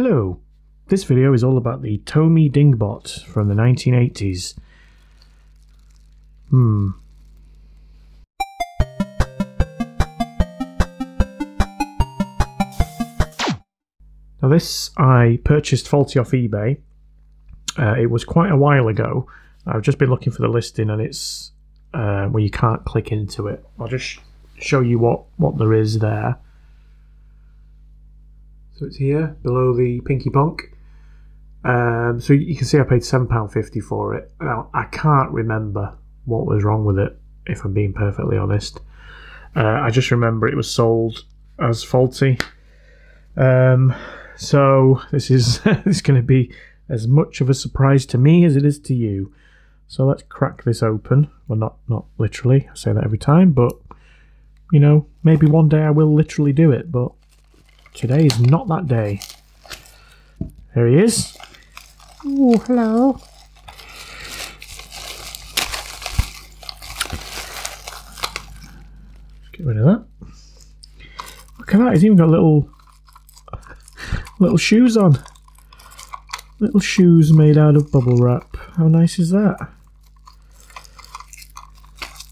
Hello, this video is all about the Tomy Dingbot from the 1980s. Hmm. Now this I purchased faulty off eBay. Uh, it was quite a while ago. I've just been looking for the listing and it's uh, where you can't click into it. I'll just show you what, what there is there. So it's here below the Pinky Punk. Um, so you can see I paid £7.50 for it. Now, I can't remember what was wrong with it, if I'm being perfectly honest. Uh, I just remember it was sold as faulty. Um, so this is this is going to be as much of a surprise to me as it is to you. So let's crack this open. Well, not not literally. I say that every time, but you know, maybe one day I will literally do it. But today is not that day. There he is. Oh, hello. Get rid of that. Look at that. He's even got little little shoes on. Little shoes made out of bubble wrap. How nice is that?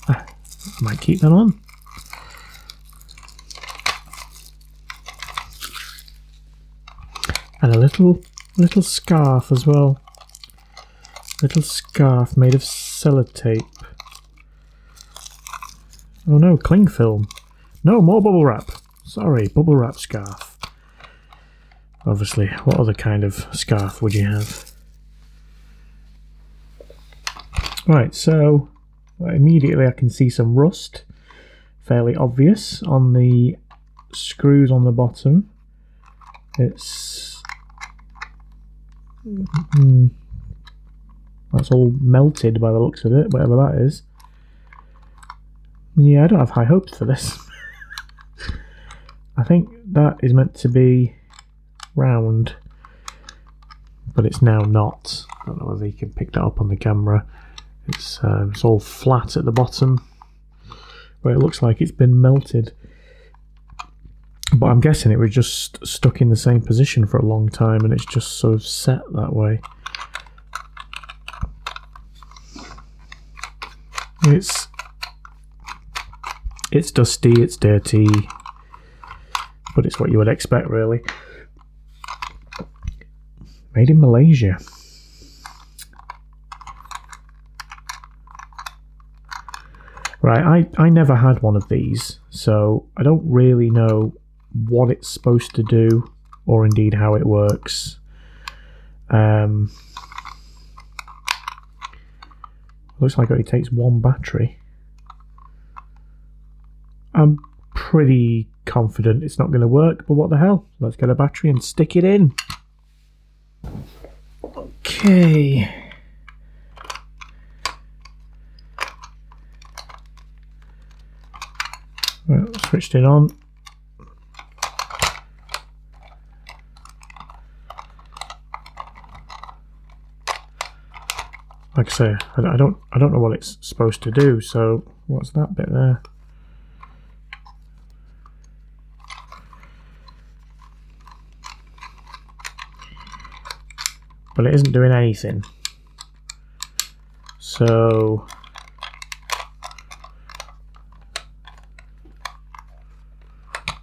Ah, I might keep that on. And a little little scarf as well. Little scarf made of sellotape. Oh no, cling film. No, more bubble wrap. Sorry, bubble wrap scarf. Obviously, what other kind of scarf would you have? Right, so immediately I can see some rust. Fairly obvious on the screws on the bottom. It's. Hmm, that's all melted by the looks of it, whatever that is. Yeah, I don't have high hopes for this. I think that is meant to be round, but it's now not. I don't know whether you can pick that up on the camera. It's uh, it's all flat at the bottom, where it looks like it's been melted. But I'm guessing it was just stuck in the same position for a long time, and it's just sort of set that way. It's it's dusty, it's dirty, but it's what you would expect, really. Made in Malaysia. Right, I, I never had one of these, so I don't really know what it's supposed to do or indeed how it works. Um, looks like it only takes one battery. I'm pretty confident it's not going to work, but what the hell? Let's get a battery and stick it in. Okay. Switched it on. Like I say, I don't, I don't know what it's supposed to do. So, what's that bit there? But it isn't doing anything. So,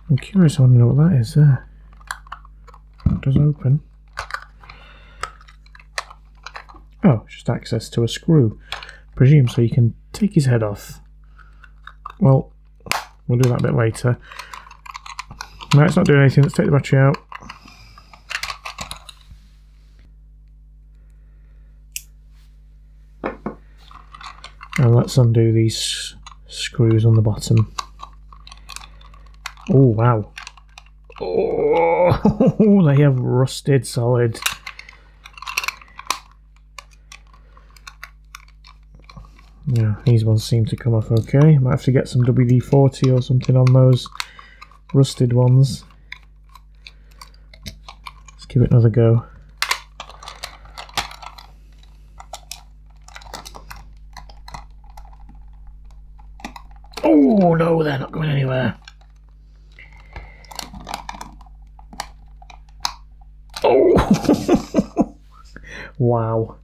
I'm curious, I want to know what that is there. Does open. Oh, just access to a screw. Presume so you can take his head off. Well, we'll do that a bit later. No, it's not doing anything. Let's take the battery out. And let's undo these screws on the bottom. Oh, wow. Oh, they have rusted solid. Yeah, these ones seem to come off okay. Might have to get some WD-40 or something on those rusted ones. Let's give it another go. Oh no, they're not going anywhere. Oh, wow.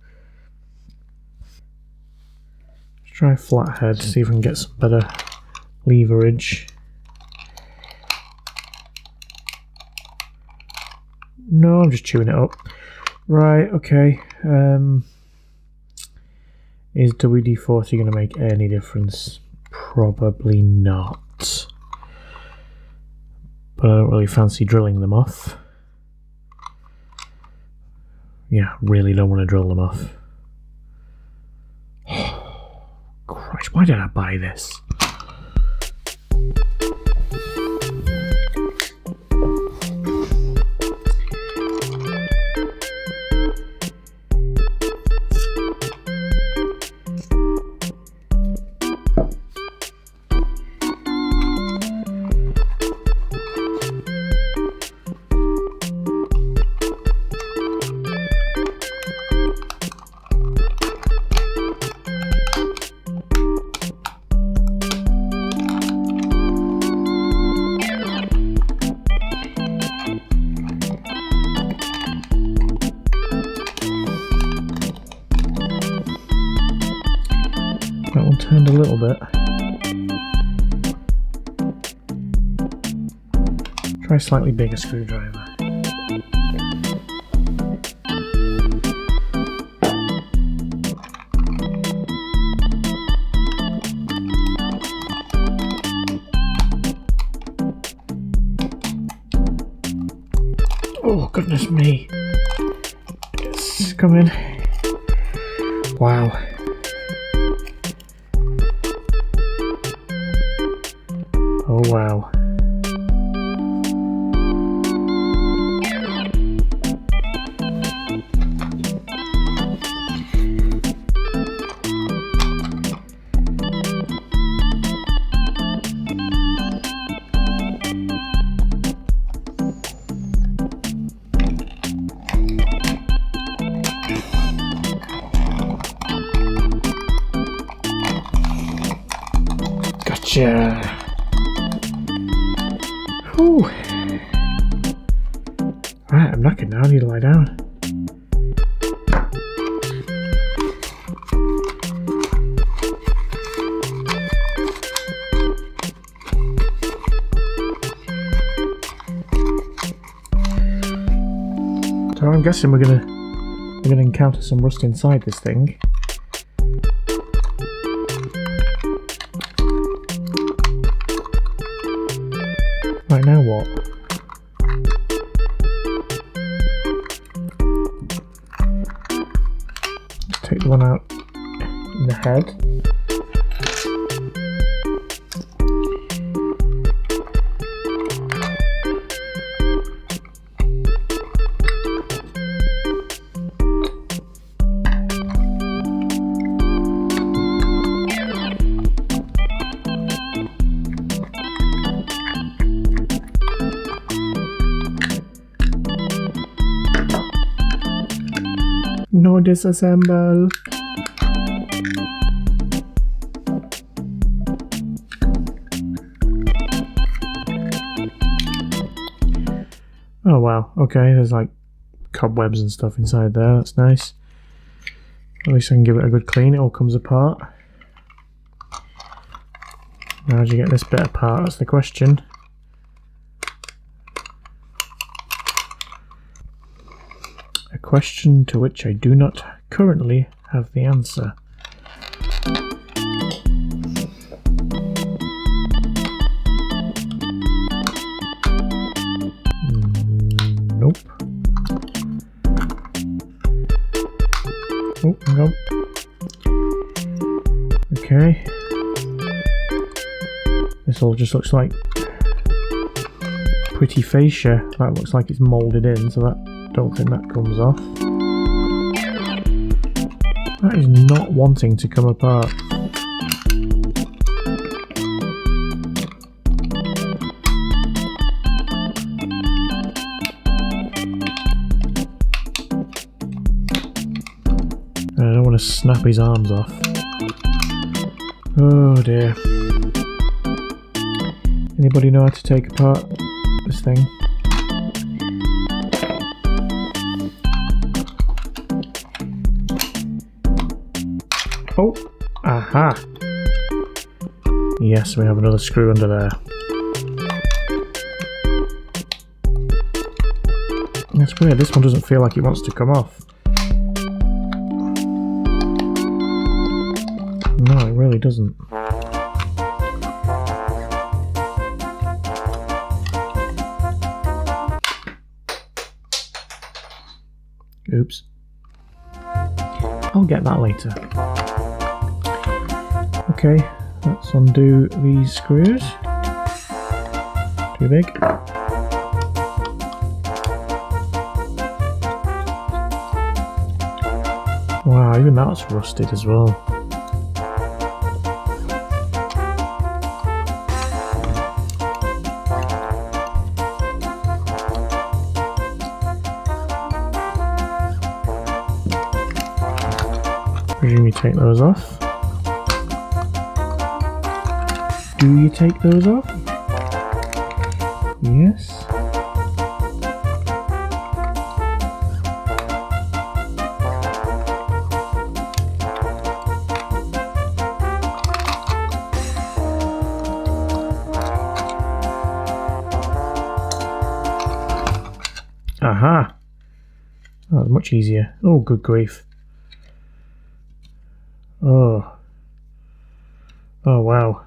Let's try flathead, see if we can get some better leverage. No, I'm just chewing it up. Right, okay. Um, is WD-40 going to make any difference? Probably not. But I don't really fancy drilling them off. Yeah, really don't want to drill them off. Christ, why did I buy this? A slightly bigger screwdriver. Oh, goodness me. It's coming. Wow. Oh wow. So I'm guessing we're gonna we're gonna encounter some rust inside this thing. Right now what? Take the one out in the head. No disassemble. Oh wow, okay, there's like cobwebs and stuff inside there, that's nice. At least I can give it a good clean, it all comes apart. How do you get this bit apart, that's the question. Question to which I do not currently have the answer. Mm, Nope. Oh, on. Okay. This all just looks like pretty fascia. That looks like it's moulded in, so that don't think that comes off. That is not wanting to come apart. I don't want to snap his arms off. Oh dear. Anybody know how to take apart this thing? Aha. Yes, we have another screw under there. That's weird, this one doesn't feel like it wants to come off. No, it really doesn't. Oops. I'll get that later. Okay, let's undo these screws. Too big. Wow, even that's rusted as well. Presume you take those off. Do you take those off? Yes. Aha! That was much easier. Oh, good grief. Oh. Oh, wow.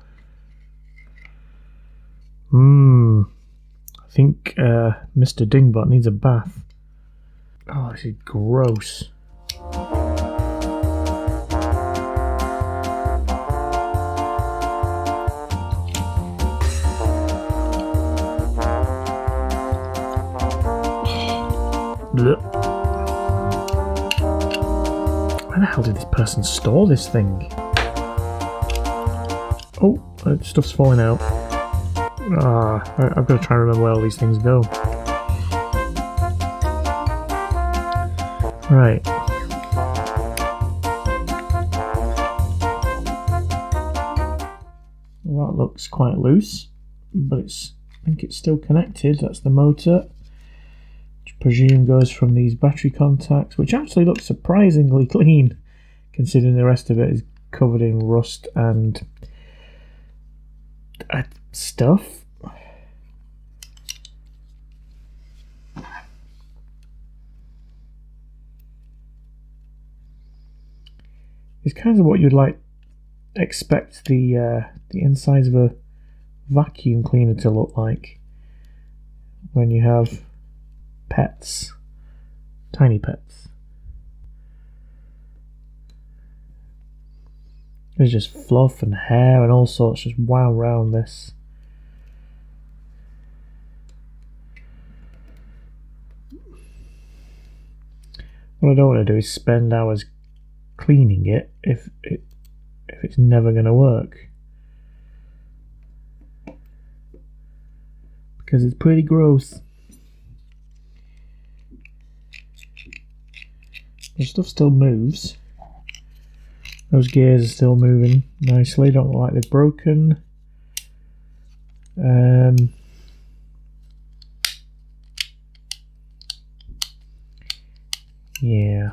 Hmm. I think uh, Mr. Dingbot needs a bath. Oh, this is gross. Where the hell did this person store this thing? Oh, uh, stuff's falling out. Ah, I- I've got to try and remember where all these things go. Right. Well, that looks quite loose, but it's I think it's still connected. That's the motor, which I presume goes from these battery contacts, which actually looks surprisingly clean, considering the rest of it is covered in rust and uh, stuff. It's kind of what you'd like expect the uh, the insides of a vacuum cleaner to look like when you have pets, tiny pets. There's just fluff and hair and all sorts just wound around this. What I don't want to do is spend hours cleaning it if it if it's never going to work. Because it's pretty gross. The stuff still moves. Those gears are still moving nicely, don't look like they're broken. Um, yeah.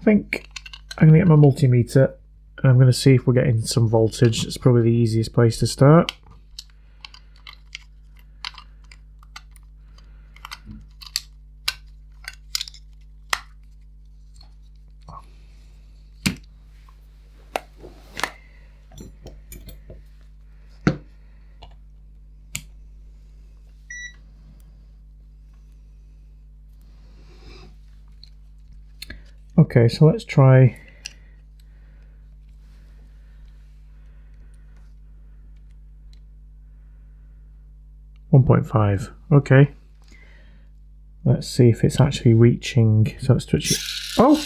I think I'm going to get my multimeter and I'm going to see if we're getting some voltage. It's probably the easiest place to start. Okay, so let's try one point five. Okay. Let's see if it's actually reaching. So let's switch it. Oh.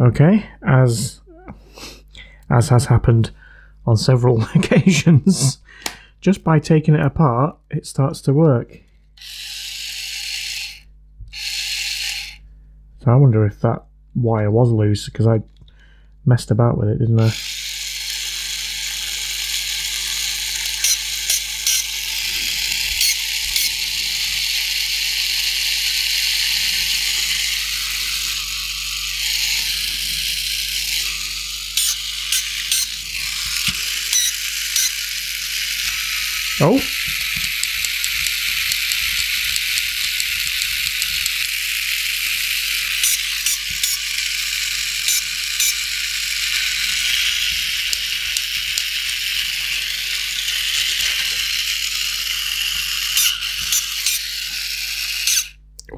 Okay, as as has happened on several occasions, just by taking it apart, it starts to work. So I wonder if that wire was loose because I messed about with it, didn't I?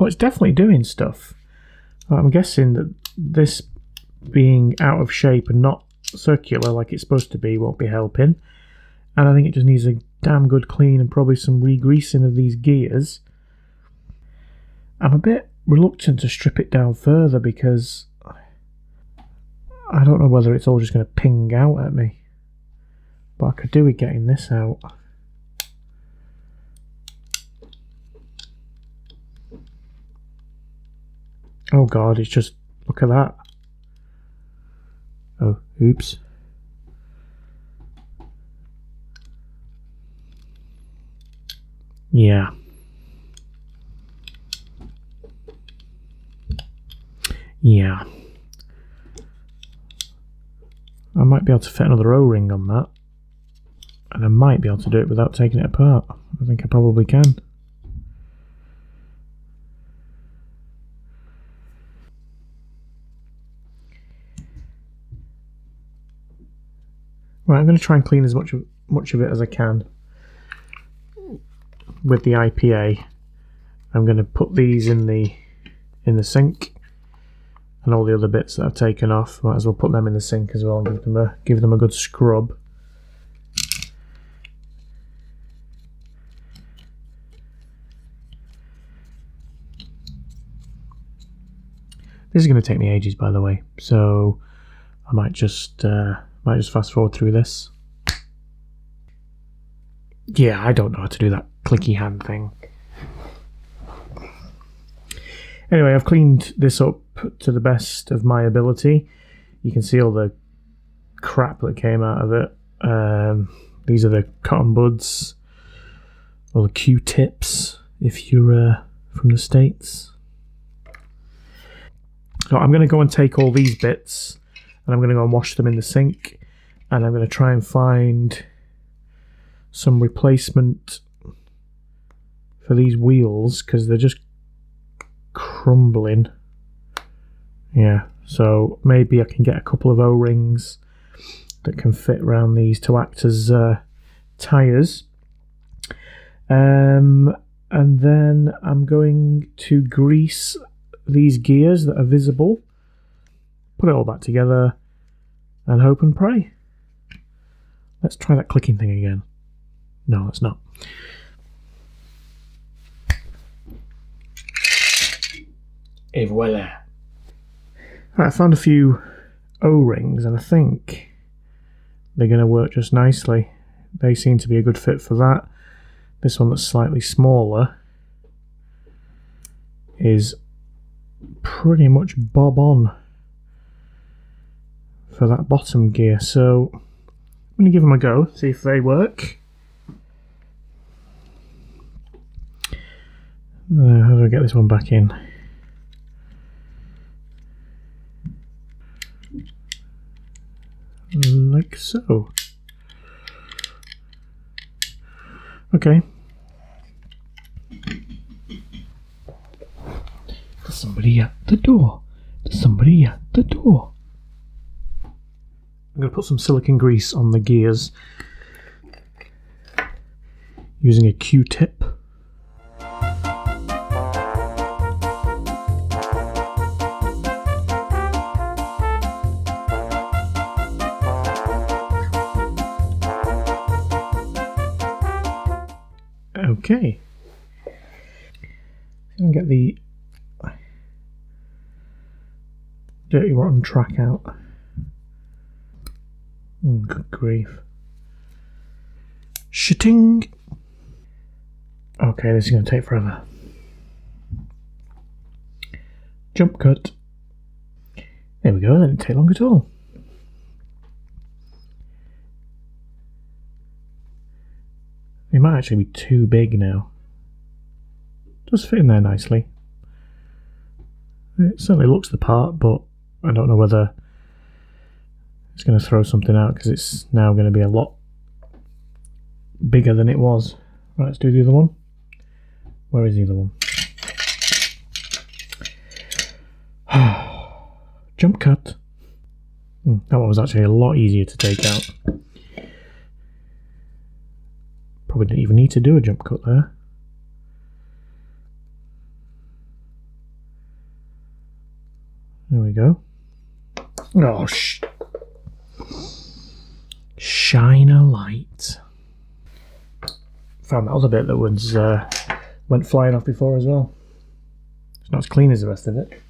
It's definitely doing stuff. I'm guessing that this being out of shape and not circular like it's supposed to be won't be helping. And I think it just needs a damn good clean and probably some re-greasing of these gears. I'm a bit reluctant to strip it down further because I don't know whether it's all just going to ping out at me. But I could do with getting this out. Oh god, it's just look at that. Oh, oops. Yeah. Yeah. I might be able to fit another O-ring on that. And I might be able to do it without taking it apart. I think I probably can. Right, I'm going to try and clean as much of much of it as I can with the IPA. I'm going to put these in the in the sink, and all the other bits that I've taken off. Might as well put them in the sink as well and give them a give them a good scrub. This is going to take me ages, by the way, so I might just. Uh, might just fast forward through this. Yeah, I don't know how to do that clicky hand thing. Anyway, I've cleaned this up to the best of my ability. You can see all the crap that came out of it. Um, these are the cotton buds, or the Q-tips, if you're uh, from the States. So I'm going to go and take all these bits and I'm going to go and wash them in the sink and I'm going to try and find some replacement for these wheels because they're just crumbling yeah so maybe I can get a couple of o-rings that can fit around these to act as uh, tires um, and then I'm going to grease these gears that are visible put it all back together and hope and pray. Let's try that clicking thing again. No, let's not. Et voila. Right, I found a few O-rings and I think they're going to work just nicely. They seem to be a good fit for that. This one that's slightly smaller is pretty much bob on for that bottom gear. So I'm going to give them a go, see if they work. Uh, how do I get this one back in? Like so. Okay. There's somebody at the door. There's somebody at the door. I'm going to put some silicon grease on the gears using a Q-tip. Okay. To get the dirty rotten track out. Oh, good grief. Shitting. Okay, this is going to take forever. Jump cut. There we go, that didn't take long at all. It might actually be too big now. Does fit in there nicely. It certainly looks the part, but I don't know whether it's going to throw something out because it's now going to be a lot bigger than it was. Right, let's do the other one. Where is the other one? Jump cut. Hmm, that one was actually a lot easier to take out. Probably didn't even need to do a jump cut there. There we go. Oh, sh- shine a light. Found that other bit that was uh, went flying off before as well. It's not as clean as the rest of it.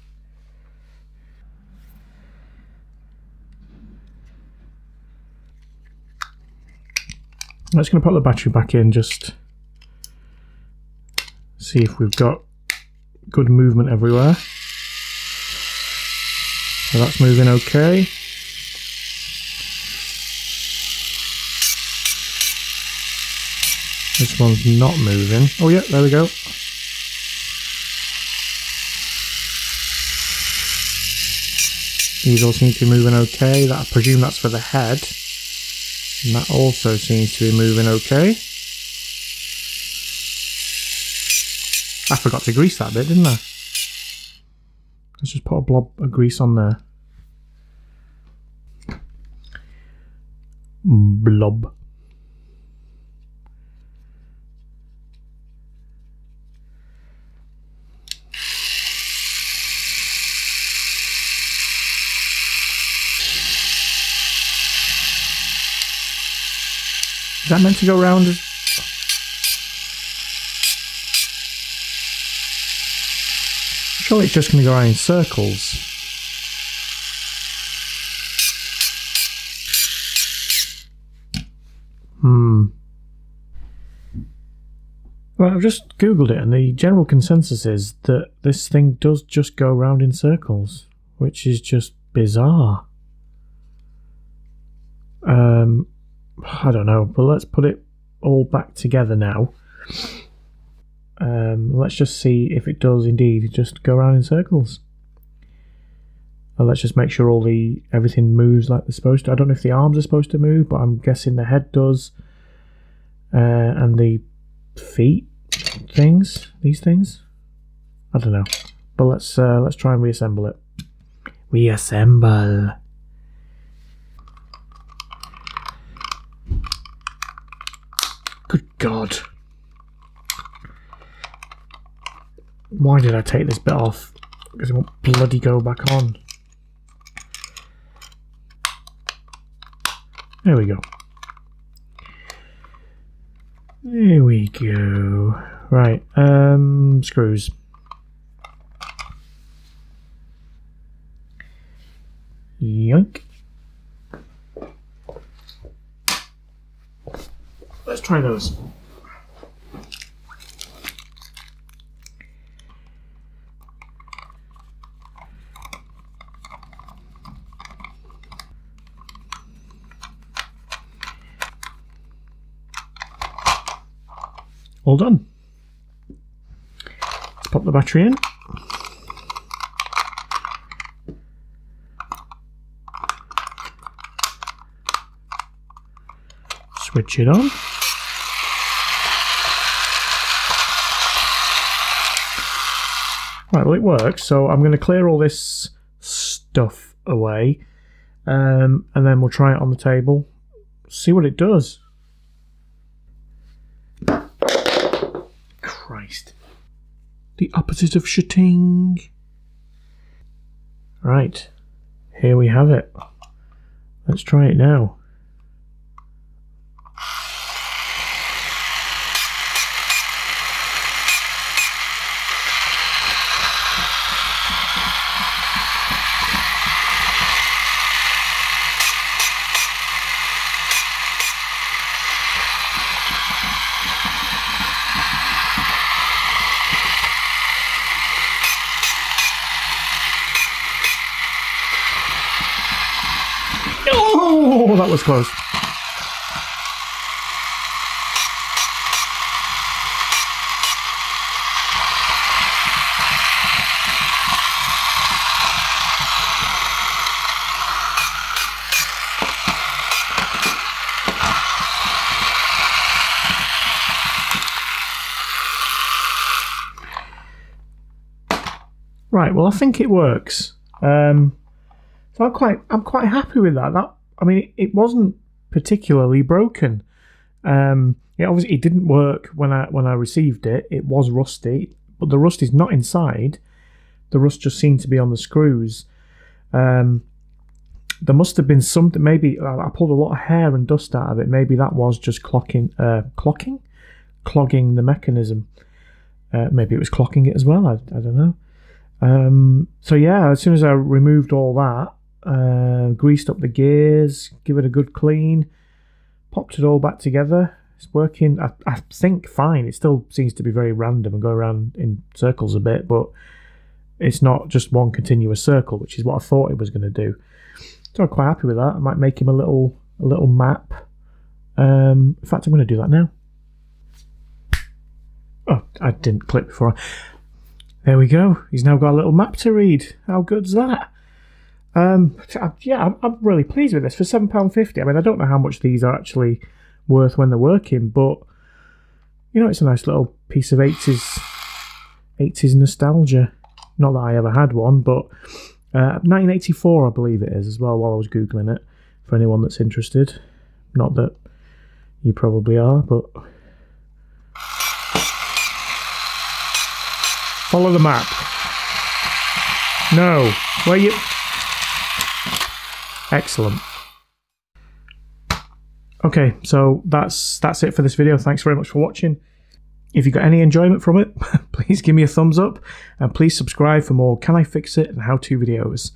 I'm just going to put the battery back in, just see if we've got good movement everywhere. So that's moving okay. This one's not moving. Oh yeah, there we go. These all seem to be moving okay. That I presume that's for the head. And that also seems to be moving okay. I forgot to grease that bit, didn't I? Let's just put a blob of grease on there. Blob. Is that meant to go round? Surely it's just going to go around in circles. Hmm. Well, I've just googled it, and the general consensus is that this thing does just go round in circles, which is just bizarre. Um, I don't know, but let's put it all back together now. Um, let's just see if it does indeed just go around in circles. And let's just make sure all the everything moves like they're supposed to. I don't know if the arms are supposed to move, but I'm guessing the head does, uh, and the feet things, these things. I don't know, but let's uh, let's try and reassemble it. Reassemble. Good God. Why did I take this bit off? Because it won't bloody go back on. There we go. There we go. Right, um, screws. Yoink. Let's try those. All done. Let's pop the battery in. Switch it on. Right, well it works, so I'm going to clear all this stuff away um, and then we'll try it on the table, see what it does. Christ. The opposite of shitting. Right, here we have it. Let's try it now. Oh, that was close. Right, well, I think it works. Um, so I'm quite I'm quite happy with that. That I mean, it, it wasn't particularly broken. Um, it obviously it didn't work when I when I received it. It was rusty, but the rust is not inside. The rust just seemed to be on the screws. Um, there must have been something. Maybe I pulled a lot of hair and dust out of it. Maybe that was just clocking, uh, clocking, clogging the mechanism. Uh, maybe it was clocking it as well. I, I don't know. Um, so yeah, as soon as I removed all that, uh, greased up the gears, give it a good clean, popped it all back together. It's working. I, I think fine. It still seems to be very random and go around in circles a bit, but it's not just one continuous circle, which is what I thought it was going to do. So I'm quite happy with that. I might make him a little a little map. Um, in fact, I'm going to do that now. Oh, I didn't click before. There we go. He's now got a little map to read. How good's that? Um, yeah, I'm, I'm really pleased with this for seven pound fifty. I mean, I don't know how much these are actually worth when they're working, but you know, it's a nice little piece of eighties eighties nostalgia. Not that I ever had one, but uh, 1984, I believe it is as well. While I was googling it, for anyone that's interested, not that you probably are, but follow the map. No, where you? Excellent. Okay, so that's that's it for this video. Thanks very much for watching. If you got any enjoyment from it, please give me a thumbs up and please subscribe for more Can I Fix It and how to videos.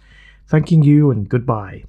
Thanking you and goodbye.